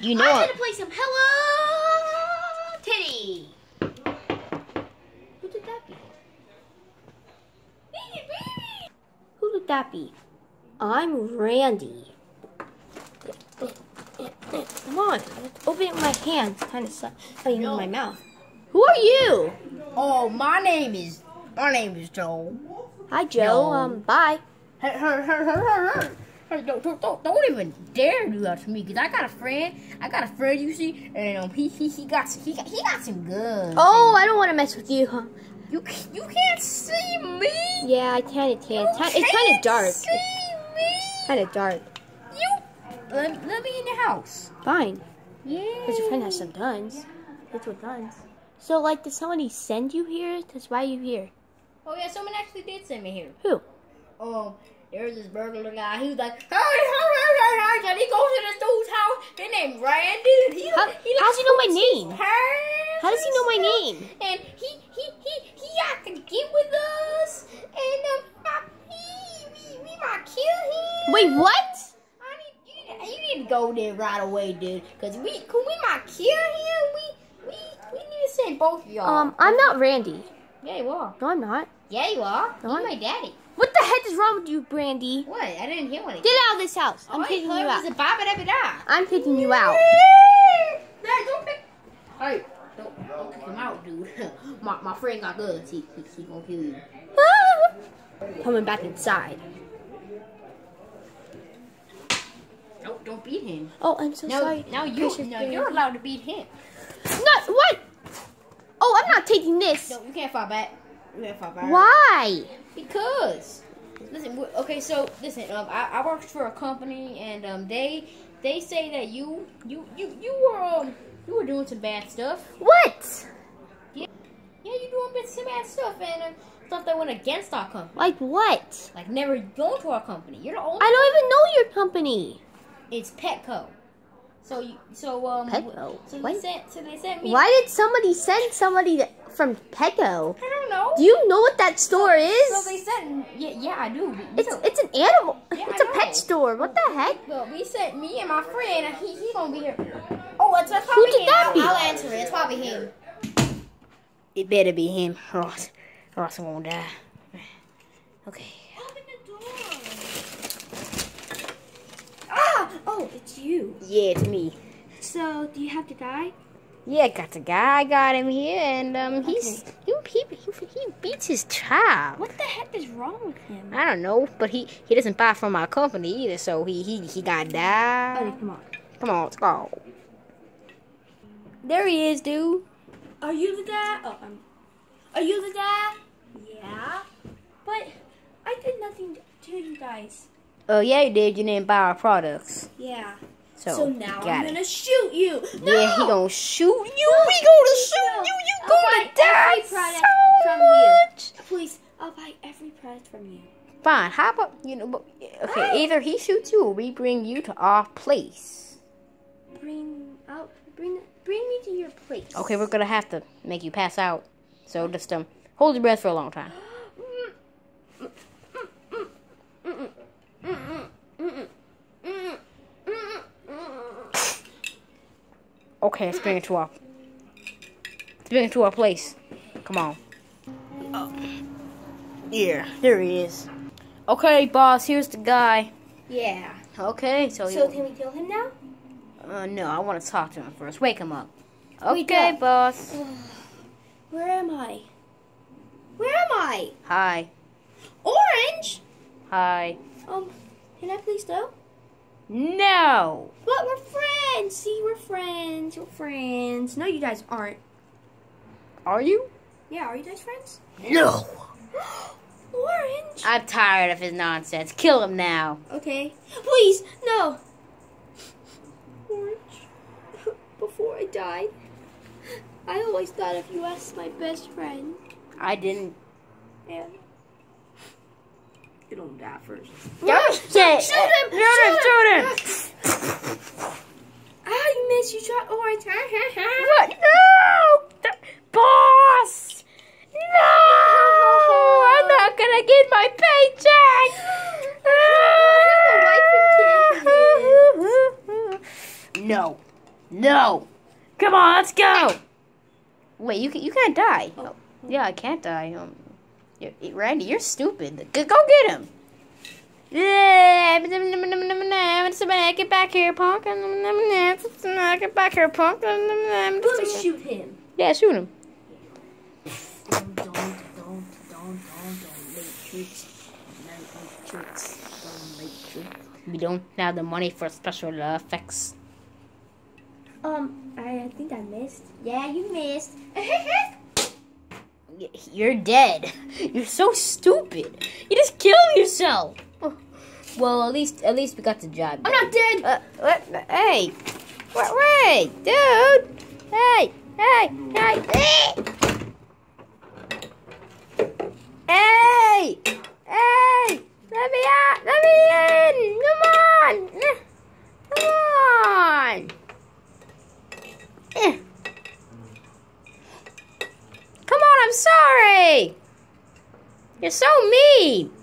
You know I'm it. gonna play some Hello Kitty. Who did that be? Baby. Who would that be? I'm Randy. Come on, open it with my hands. Kind of suck. I mean, No. my mouth. Who are you? Oh, my name is my name is Joe. Hi, Joe. No. Um, bye. Don't, don't, don't, don't even dare do that to me, cause I got a friend. I got a friend, you see, and um, he, he, he got, he got, he got some guns. Oh, I don't want to mess with you. Huh? you, you can't see me. Yeah, I kind of can. It's kind of dark. See me. Kind of dark. You let, let me in your house. Fine. Yeah. Because your friend has some guns. It's with guns. So, like, did somebody send you here? Because why you here? Oh yeah, someone actually did send me here. Who? Um, there's this burglar guy. He was like, hey, hey, hey, hey, and he goes to this dude's house. His name Randy. And he, How- he how's he know my name? Pants How does he know my name? And he he he he got to get with us. And um, I- he we, we might kill him. Wait, what? I need you, you need to go there right away, dude. Cause we cause we might kill him. We we we need to send both of y'all. Um, I'm not Randy. yeah, you are. No, I'm not. Yeah, you are. No, You're I'm- my daddy. What the heck is wrong with you, Brandy? What? I didn't hear what he Get out of this house. I'm kicking you out. it's a bop it up and down. I'm kicking you out. Dad, don't pick. Hey, don't, don't kick him out, dude. my, my friend got guns. He, he, he gonna kill you. Coming back inside. Don't, don't beat him. Oh, I'm so No, sorry. now you, Precious no, Brandy. you're allowed to beat him. Not what? Oh, I'm not taking this. No, you can't fall back. You can't fight back. Why? Because listen, okay, so listen, um, I, I worked for a company, and um, they they say that you you you you were um you were doing some bad stuff. What? Yeah, yeah, you doing some bad stuff, and um, stuff that went against our company. Like what? Like never going to our company. You're the only. I don't even know your company. It's Petco. So you so um. Petco? So they What? sent so they sent me. Why did somebody send somebody that- from Petco? I don't know. Do you know what that store So is? they said, Yeah, yeah, I do. It's so- it's an animal. Yeah, It's I a know. pet store. What the heck? Well, we sent me and my friend. He he gonna be here. Oh, it's that's probably did him. that I'll. I'll answer it. It's probably him. It better be him, or else, or else I'm gonna die. Okay. Open the door. Ah! Oh, it's you. Yeah, it's me. So, do you have to die? Yeah, got the guy. I got him here, and um, he's he, he he beats his child. What the heck is wrong with him? I don't know, but he he doesn't buy from our company either, so he he he got Buddy, die. come on. Come on, let's go. There he is, dude. Are you the dad? Oh, I'm. Are you the dad? Yeah. But I did nothing to you guys. Oh yeah, you did. You didn't buy our products, Yeah. So, So, now I'm it. gonna shoot you. No! Yeah, he gonna shoot you. We gonna shoot you. You I'll gonna die so from you. much. Please, I'll buy every product from you. Fine. How about you know? Okay, Ah. either he shoots you or we bring you to our place. Bring out, bring, bring me to your place. Okay, we're gonna have to make you pass out. So just um, hold your breath for a long time. Okay, let's bring it to our. Let's bring it to our place. Come on. Oh. Yeah, there he is. Okay, boss. Here's the guy. Yeah. Okay, so, So can we kill him now? uh, no, I want to talk to him first. Wake him up. Okay, up. boss. Where am I? Where am I? Hi. Orange. Hi. Um, can I please go? No. But we're friends. See, we're friends. We're friends. No, you guys aren't. Are you? Yeah, are you guys friends? No. Orange. I'm tired of his nonsense. Kill him now. Okay. Please, no. Orange. Before I die, I always thought of you as my best friend. I didn't. And you don't die first. Don't say shoot him! Shoot him! Shoot him! I miss you, shot Orange. What? No! Th- Boss! No! I'm not gonna get my paycheck! No. No. Come on, let's go. Wait, you can, you can't die. Oh, yeah, I can't die. Um, Randy, you're stupid. Go, go get him. Get back here, punk. Get back here, punk. Shoot him. Yeah, shoot him. Don't, don't, don't, don't, don't. We don't have the money for special effects. Um, I, I think I missed. Yeah, you missed. You're dead. You're so stupid. You just killed yourself. Well, at least at least we got the job. I'm not dead. Uh, what? Hey, what? Wait, dude. Hey, hey, hey, hey. Hey, hey. Let me out. Let me in. Come on. Come on. Come on, I'm sorry. You're so mean.